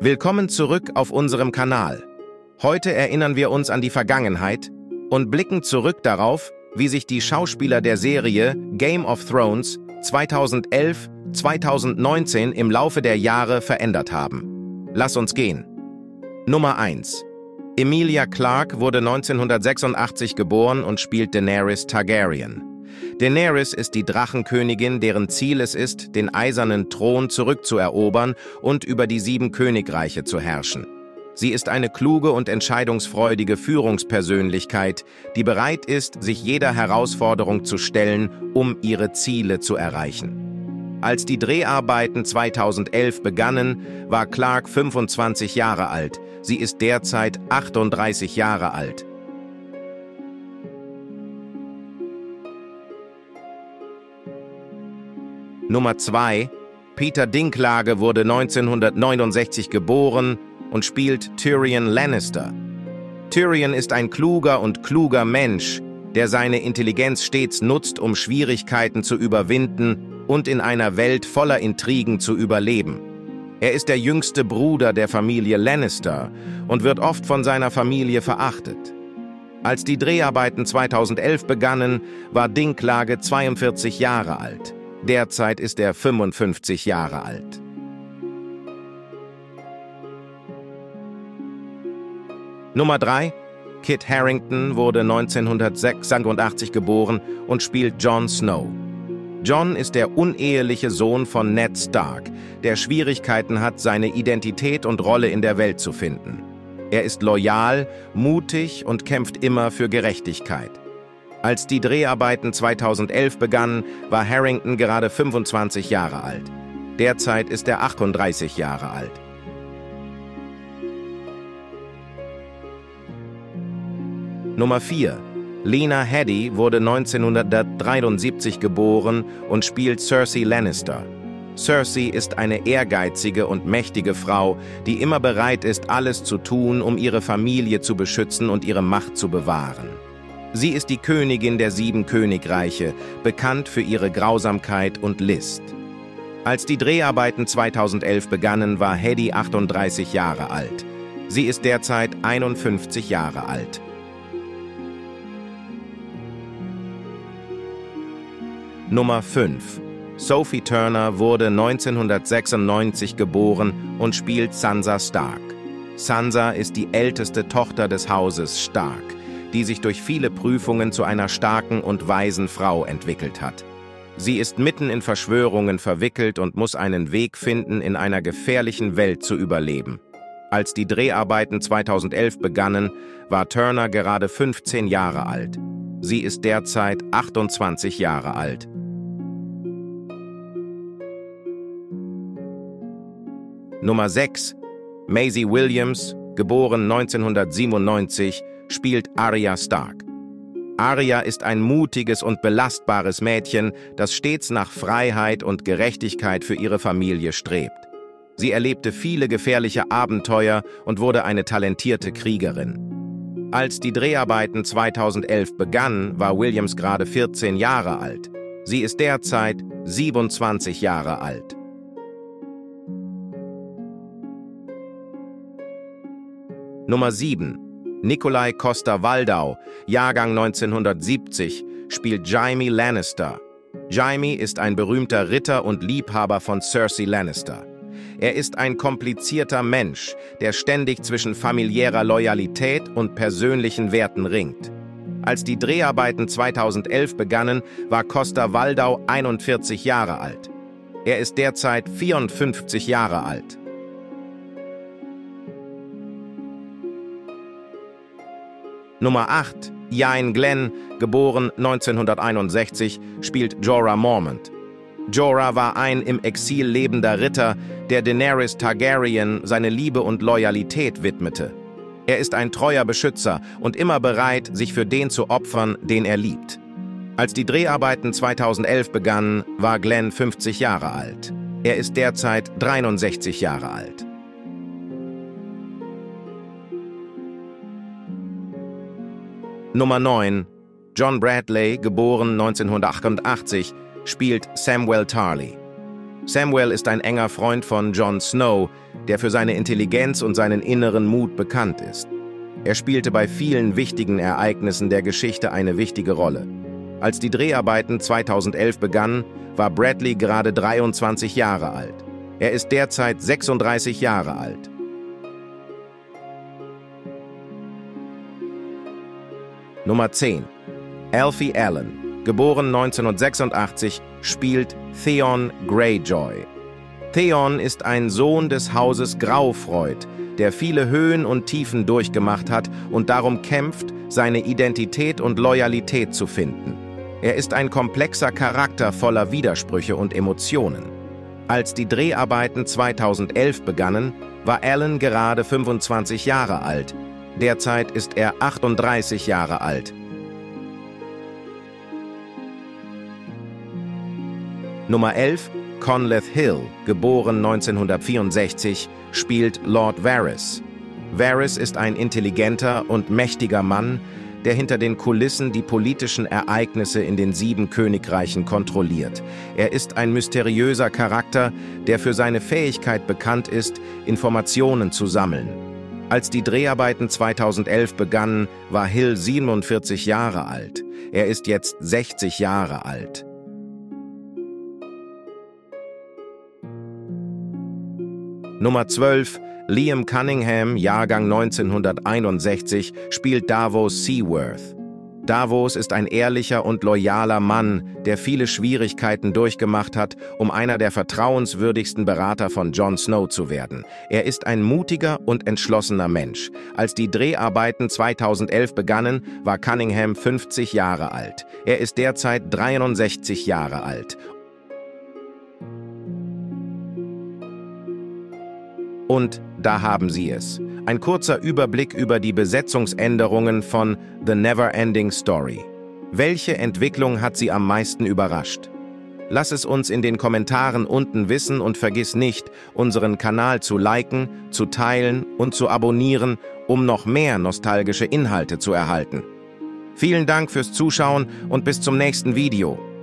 Willkommen zurück auf unserem Kanal. Heute erinnern wir uns an die Vergangenheit und blicken zurück darauf, wie sich die Schauspieler der Serie Game of Thrones 2011, 2019 im Laufe der Jahre verändert haben. Lass uns gehen. Nummer 1. Emilia Clarke wurde 1986 geboren und spielt Daenerys Targaryen. Daenerys ist die Drachenkönigin, deren Ziel es ist, den eisernen Thron zurückzuerobern und über die sieben Königreiche zu herrschen. Sie ist eine kluge und entscheidungsfreudige Führungspersönlichkeit, die bereit ist, sich jeder Herausforderung zu stellen, um ihre Ziele zu erreichen. Als die Dreharbeiten 2011 begannen, war Clark 25 Jahre alt. Sie ist derzeit 38 Jahre alt. Nummer 2. Peter Dinklage wurde 1969 geboren und spielt Tyrion Lannister. Tyrion ist ein kluger und kluger Mensch, der seine Intelligenz stets nutzt, um Schwierigkeiten zu überwinden und in einer Welt voller Intrigen zu überleben. Er ist der jüngste Bruder der Familie Lannister und wird oft von seiner Familie verachtet. Als die Dreharbeiten 2011 begannen, war Dinklage 42 Jahre alt. Derzeit ist er 55 Jahre alt. Nummer 3. Kit Harrington wurde 1986 geboren und spielt Jon Snow. John ist der uneheliche Sohn von Ned Stark, der Schwierigkeiten hat, seine Identität und Rolle in der Welt zu finden. Er ist loyal, mutig und kämpft immer für Gerechtigkeit. Als die Dreharbeiten 2011 begannen, war Harrington gerade 25 Jahre alt. Derzeit ist er 38 Jahre alt. Nummer 4. Lena Headey wurde 1973 geboren und spielt Cersei Lannister. Cersei ist eine ehrgeizige und mächtige Frau, die immer bereit ist, alles zu tun, um ihre Familie zu beschützen und ihre Macht zu bewahren. Sie ist die Königin der sieben Königreiche, bekannt für ihre Grausamkeit und List. Als die Dreharbeiten 2011 begannen, war Hedy 38 Jahre alt. Sie ist derzeit 51 Jahre alt. Nummer 5. Sophie Turner wurde 1996 geboren und spielt Sansa Stark. Sansa ist die älteste Tochter des Hauses Stark die sich durch viele Prüfungen zu einer starken und weisen Frau entwickelt hat. Sie ist mitten in Verschwörungen verwickelt und muss einen Weg finden, in einer gefährlichen Welt zu überleben. Als die Dreharbeiten 2011 begannen, war Turner gerade 15 Jahre alt. Sie ist derzeit 28 Jahre alt. Nummer 6. Maisie Williams, geboren 1997, spielt Arya Stark. Arya ist ein mutiges und belastbares Mädchen, das stets nach Freiheit und Gerechtigkeit für ihre Familie strebt. Sie erlebte viele gefährliche Abenteuer und wurde eine talentierte Kriegerin. Als die Dreharbeiten 2011 begannen, war Williams gerade 14 Jahre alt. Sie ist derzeit 27 Jahre alt. Nummer 7. Nikolai Costa-Waldau, Jahrgang 1970, spielt Jaime Lannister. Jaime ist ein berühmter Ritter und Liebhaber von Cersei Lannister. Er ist ein komplizierter Mensch, der ständig zwischen familiärer Loyalität und persönlichen Werten ringt. Als die Dreharbeiten 2011 begannen, war Costa Waldau 41 Jahre alt. Er ist derzeit 54 Jahre alt. Nummer 8, Iain Glenn, geboren 1961, spielt Jorah Mormont. Jorah war ein im Exil lebender Ritter, der Daenerys Targaryen seine Liebe und Loyalität widmete. Er ist ein treuer Beschützer und immer bereit, sich für den zu opfern, den er liebt. Als die Dreharbeiten 2011 begannen, war Glenn 50 Jahre alt. Er ist derzeit 63 Jahre alt. Nummer 9. John Bradley, geboren 1988, spielt Samuel Tarley. Samuel ist ein enger Freund von Jon Snow, der für seine Intelligenz und seinen inneren Mut bekannt ist. Er spielte bei vielen wichtigen Ereignissen der Geschichte eine wichtige Rolle. Als die Dreharbeiten 2011 begannen, war Bradley gerade 23 Jahre alt. Er ist derzeit 36 Jahre alt. Nummer 10. Alfie Allen, geboren 1986, spielt Theon Greyjoy. Theon ist ein Sohn des Hauses Graufreud, der viele Höhen und Tiefen durchgemacht hat und darum kämpft, seine Identität und Loyalität zu finden. Er ist ein komplexer Charakter voller Widersprüche und Emotionen. Als die Dreharbeiten 2011 begannen, war Alan gerade 25 Jahre alt. Derzeit ist er 38 Jahre alt. Nummer 11, Conleth Hill, geboren 1964, spielt Lord Varys. Varys ist ein intelligenter und mächtiger Mann, der hinter den Kulissen die politischen Ereignisse in den sieben Königreichen kontrolliert. Er ist ein mysteriöser Charakter, der für seine Fähigkeit bekannt ist, Informationen zu sammeln. Als die Dreharbeiten 2011 begannen, war Hill 47 Jahre alt. Er ist jetzt 60 Jahre alt. Nummer 12, Liam Cunningham, Jahrgang 1961, spielt Davos Seaworth. Davos ist ein ehrlicher und loyaler Mann, der viele Schwierigkeiten durchgemacht hat, um einer der vertrauenswürdigsten Berater von Jon Snow zu werden. Er ist ein mutiger und entschlossener Mensch. Als die Dreharbeiten 2011 begannen, war Cunningham 50 Jahre alt. Er ist derzeit 63 Jahre alt Und da haben Sie es. Ein kurzer Überblick über die Besetzungsänderungen von The Never-Ending Story. Welche Entwicklung hat Sie am meisten überrascht? Lass es uns in den Kommentaren unten wissen und vergiss nicht, unseren Kanal zu liken, zu teilen und zu abonnieren, um noch mehr nostalgische Inhalte zu erhalten. Vielen Dank fürs Zuschauen und bis zum nächsten Video.